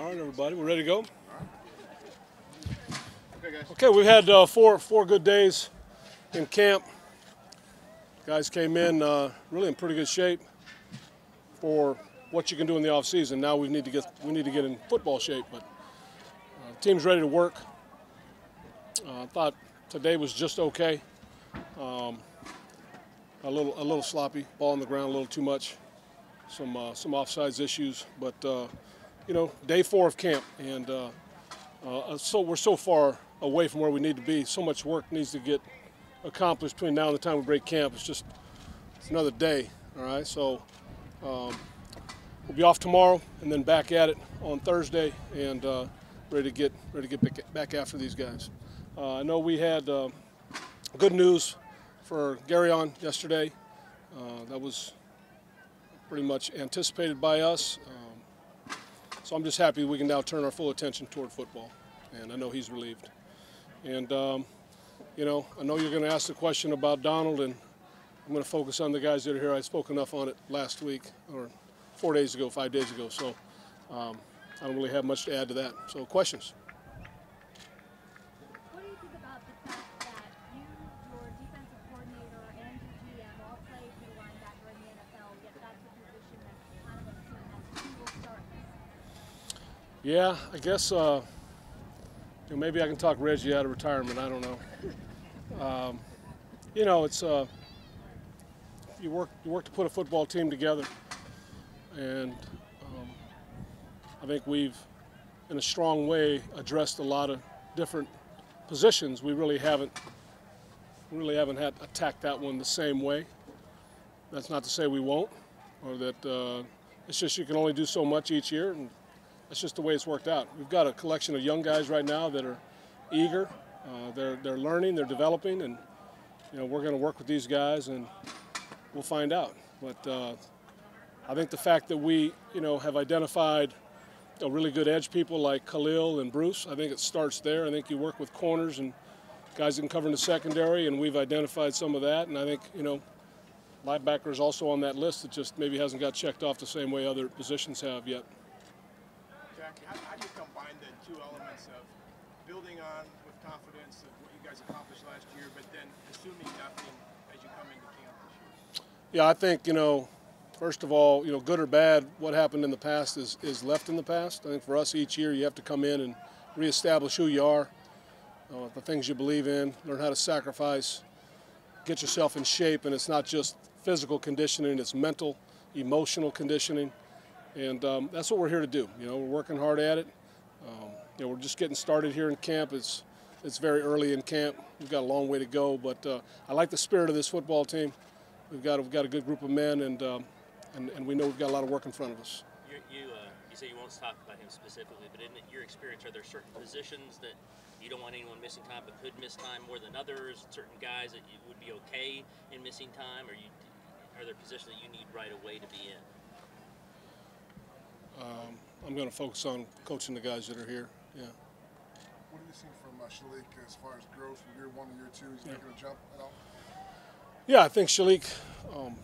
All right, everybody, we're ready to go. Okay, guys. Okay, we've had uh, four four good days in camp. Guys came in uh, really in pretty good shape for what you can do in the off season. Now we need to get we need to get in football shape, but uh, team's ready to work. Uh, I thought today was just okay. Um, a little a little sloppy, ball on the ground a little too much. Some uh, some offsides issues, but uh, you know, day four of camp, and uh, uh, so we're so far away from where we need to be. So much work needs to get accomplished between now and the time we break camp. It's just it's another day. All right, so um, we'll be off tomorrow and then back at it on Thursday and uh, ready to get ready to get back, after these guys. Uh, I know we had uh, good news for Gareon yesterday. Uh, that was pretty much anticipated by us. So I'm just happy we can now turn our full attention toward football, and I know he's relieved. And um, you know, I know you're going to ask the question about Donald, and I'm going to focus on the guys that are here. I spoke enough on it last week, or four days ago, five days ago. So um, I don't really have much to add to that. So questions? What do you think about the fact that you, your defensive coordinator, and your GM all played middle linebacker in the NFL, yet that's a position that kind of a team has two will start Yeah, I guess uh, you know, maybe I can talk Reggie out of retirement. I don't know. Um, you know, it's uh, you work you work to put a football team together, and um, I think we've, in a strong way, addressed a lot of different positions. We really haven't really haven't had attacked that one the same way. That's not to say we won't, or that uh, it's just you can only do so much each year, and that's just the way it's worked out. We've got a collection of young guys right now that are eager. Uh, they're they're learning, they're developing, and you know we're going to work with these guys, and we'll find out. But uh, I think the fact that we you know have identified know, really good edge people like Khalil and Bruce, I think it starts there. I think you work with corners and guys that can cover in the secondary, and we've identified some of that. And I think you know linebacker is also on that list. that just maybe hasn't got checked off the same way other positions have yet. Jackie, how, how do you combine the two elements of building on with confidence of what you guys accomplished last year, but then assuming nothing as you come into camp this year? Yeah, I think you know. First of all, you know, good or bad, what happened in the past is, is left in the past. I think for us, each year you have to come in and reestablish who you are, uh, the things you believe in, learn how to sacrifice, get yourself in shape, and it's not just physical conditioning; it's mental, emotional conditioning, and um, that's what we're here to do. You know, we're working hard at it. Um, you know, we're just getting started here in camp. It's it's very early in camp. We've got a long way to go, but uh, I like the spirit of this football team. We've got we've got a good group of men, and um, and, and we know we've got a lot of work in front of us. You, you, uh, you say you won't talk about him specifically, but in your experience, are there certain positions that you don't want anyone missing time but could miss time more than others? Certain guys that you would be okay in missing time, or you, are there positions that you need right away to be in? Um, I'm going to focus on coaching the guys that are here. Yeah. What have you seen from uh, Shilique as far as growth from year one to year two? Is he Yeah. making a jump at all? Yeah, I think Shilique. Um,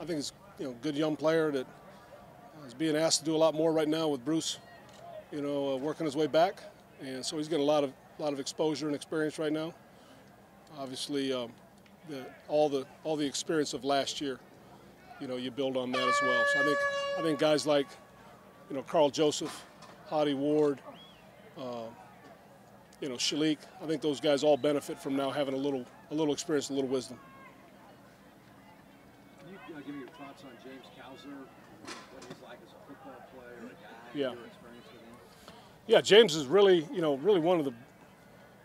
I think he's you know a good young player that is being asked to do a lot more right now with Bruce. You know, uh, working his way back, and so he's getting a lot of lot of exposure and experience right now. Obviously, um, the, all the all the experience of last year. You know, you build on that as well. So I think I think guys like you know Karl Joseph, Jihad Ward. Uh, you know, Shilique. I think those guys all benefit from now having a little, a little experience, a little wisdom. Can you uh, give me your thoughts on James Cowser, what he's like as a football player, a guy, Yeah. your experience with him? Yeah, James is really, you know, really one of the,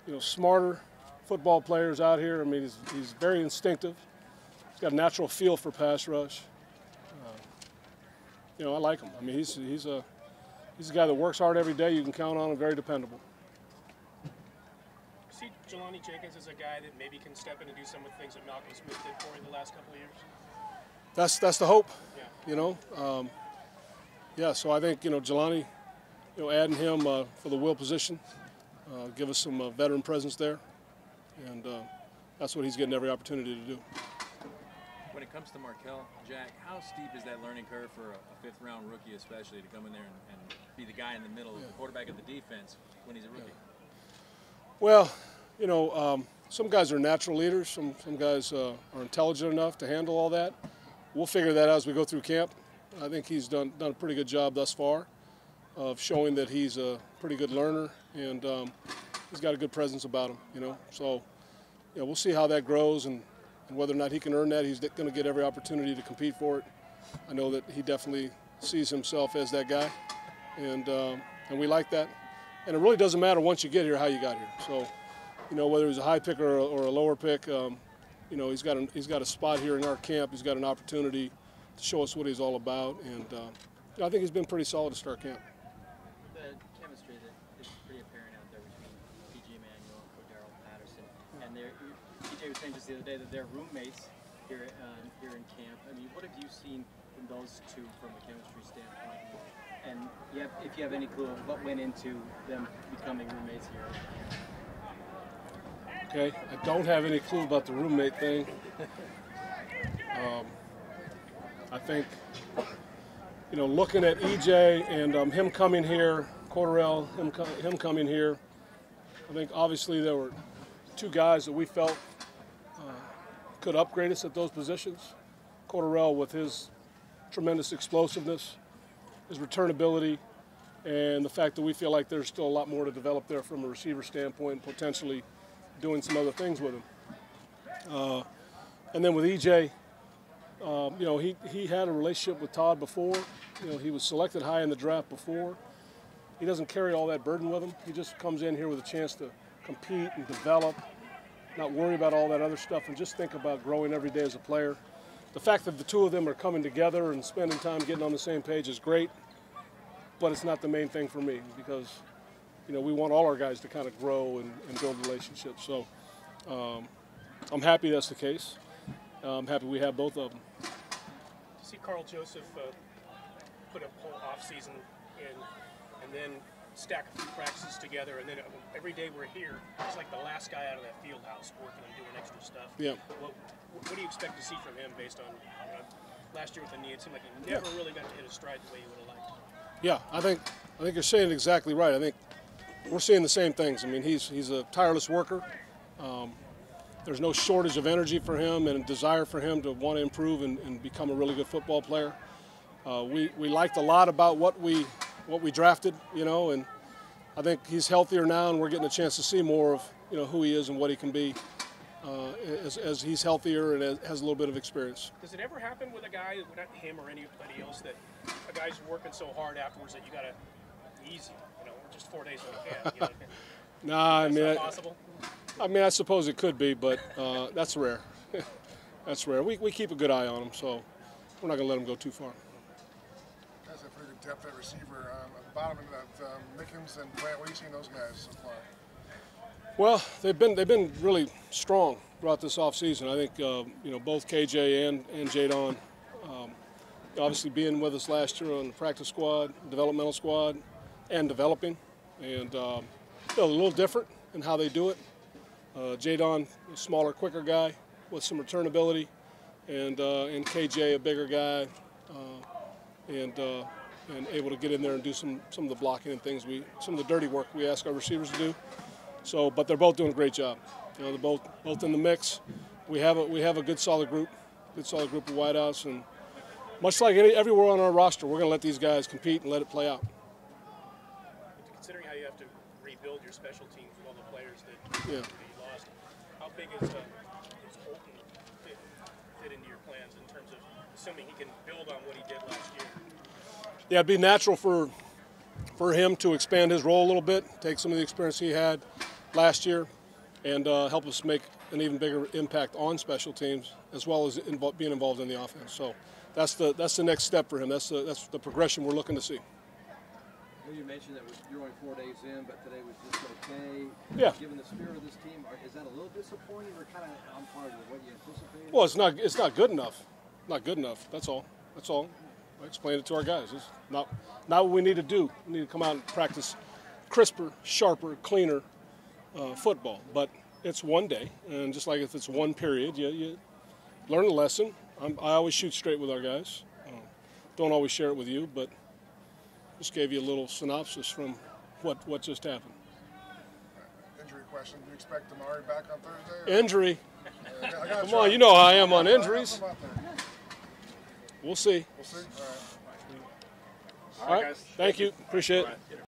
you know, smarter football players out here. I mean, he's, he's very instinctive. He's got a natural feel for pass rush. You know, I like him. I mean, he's he's a he's a guy that works hard every day. You can count on him. Very dependable. see Jelani Jenkins as a guy that maybe can step in and do some of the things that Malcolm Smith did for you the last couple of years? That's that's the hope. Yeah. You know, um, yeah. So I think you know Jelani, you know, adding him uh, for the will position, uh, give us some uh, veteran presence there, and uh, that's what he's getting every opportunity to do. When it comes to Marquel, Jack, how steep is that learning curve for a, a fifth round rookie, especially to come in there and, and be the guy in the middle, the quarterback of the defense when he's a rookie? Well, you know, um, some guys are natural leaders. Some some guys uh, are intelligent enough to handle all that. We'll figure that out as we go through camp. I think he's done done a pretty good job thus far of showing that he's a pretty good learner and um, he's got a good presence about him. You know, so yeah, we'll see how that grows and, and whether or not he can earn that. He's going to get every opportunity to compete for it. I know that he definitely sees himself as that guy, and um, and we like that. And it really doesn't matter once you get here how you got here. So, you know, whether he's a high pick or a, or a lower pick, um, you know, he's got a, he's got a spot here in our camp. He's got an opportunity to show us what he's all about, and uh, I think he's been pretty solid to start camp. the chemistry that is pretty apparent out there between EJ Manuel and Cordarrelle Patterson. And they're, PJ was saying just the other day that they're roommates here uh, here in camp. I mean, what have you seen from those two from a chemistry standpoint? And you have, if you have any clue what went into them becoming roommates here. Okay, I don't have any clue about the roommate thing. Um, I think, you know, looking at EJ and um, him coming here, Cordarrelle, him, him coming here, I think obviously there were two guys that we felt could upgrade us at those positions. Cordarrelle with his tremendous explosiveness, his returnability, and the fact that we feel like there's still a lot more to develop there from a receiver standpoint, potentially doing some other things with him. Uh, and then with EJ, um, you know, he, he had a relationship with Todd before. You know, he was selected high in the draft before. He doesn't carry all that burden with him. He just comes in here with a chance to compete and develop, not worry about all that other stuff, and just think about growing every day as a player. The fact that the two of them are coming together and spending time getting on the same page is great, but it's not the main thing for me because, you know, we want all our guys to kind of grow and, and build relationships. So um, I'm happy that's the case. I'm happy we have both of them. See Karl Joseph uh, put a whole off season in, and then stack a few practices together, and then uh, every day we're here, it's like the last guy out of that field house working and doing extra stuff. Yeah. What, what do you expect to see from him based on uh, last year with the knee? It seemed like he never really got to hit his stride the way he would have liked. Yeah, I think I think you're saying it exactly right. I think we're seeing the same things. I mean, he's he's a tireless worker. Um, there's no shortage of energy for him and a desire for him to want to improve and, and become a really good football player. Uh, we we liked a lot about what we what we drafted, you know, and I think he's healthier now, and we're getting a chance to see more of you know who he is and what he can be uh, as, as he's healthier and has a little bit of experience. Does it ever happen with a guy, not him or anybody else, that a guy's working so hard afterwards that you got to easy, you know, just four days in the camp? Nah, I mean, I, possible. I mean, I suppose it could be, but uh, that's rare. that's rare. We, we keep a good eye on him, so we're not going to let him go too far. Guys have pretty good depth at receiver. Um, at the bottom of that, um, Mickens and Plant, what are you seeing those guys so far? Well, they've been they've been really strong throughout this offseason. I think uh, you know both KJ and and Jaydon, um, obviously being with us last year on the practice squad, developmental squad, and developing, and um, a little different in how they do it. Uh, Jaydon, a smaller, quicker guy with some returnability, and uh, and KJ, a bigger guy, uh, and uh, and able to get in there and do some some of the blocking and things we some of the dirty work we ask our receivers to do. So, but they're both doing a great job. You know, they're both both in the mix. We have a we have a good solid group, good solid group of wideouts, and much like any, everywhere on our roster, we're going to let these guys compete and let it play out. Considering how you have to rebuild your special teams with all the players that, Yeah. that you lost, how big is, uh, is Holton fit, fit into your plans in terms of assuming he can build on what he did last year? Yeah, it'd be natural for for him to expand his role a little bit, take some of the experience he had last year, and uh, help us make an even bigger impact on special teams as well as invo- being involved in the offense. So that's the that's the next step for him. That's the that's the progression we're looking to see. Know you mentioned that you're only four days in, but today was just okay. Yeah. Given the spirit of this team, is that a little disappointing or kind of on par with what you anticipated? Well, it's not it's not good enough. Not good enough. That's all. That's all. I explained it to our guys. It's not not what we need to do. We need to come out and practice crisper, sharper, cleaner uh, football. But it's one day, and just like if it's one period, you, you learn a lesson. I'm, I always shoot straight with our guys. Uh, don't always share it with you, but just gave you a little synopsis from what, what just happened. Injury question. Do you expect Damari back on Thursday? or- Injury. I I gotta Come on, you know how I am on injuries. Him out there. We'll see. We'll see. All right. All right. Thank you. Appreciate it.